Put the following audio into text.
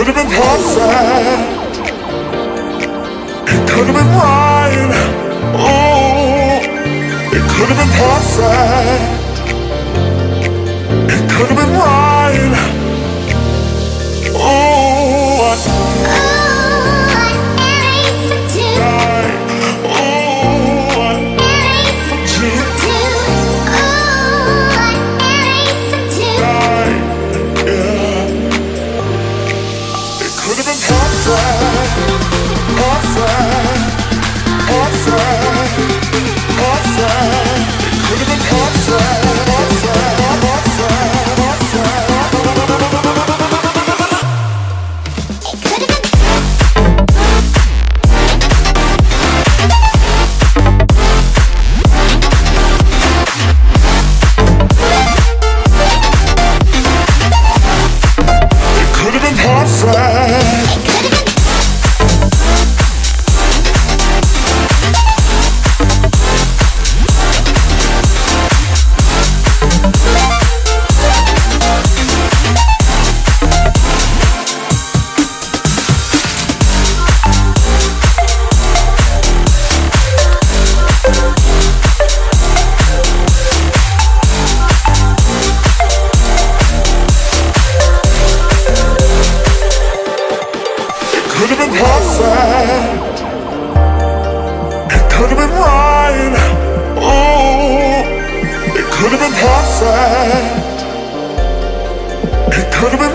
Could have been perfect. It could have been right. Oh, it could have been perfect. It could have been right. Oh, perfect. Perfect. Perfect. Could have been perfect. It could have been.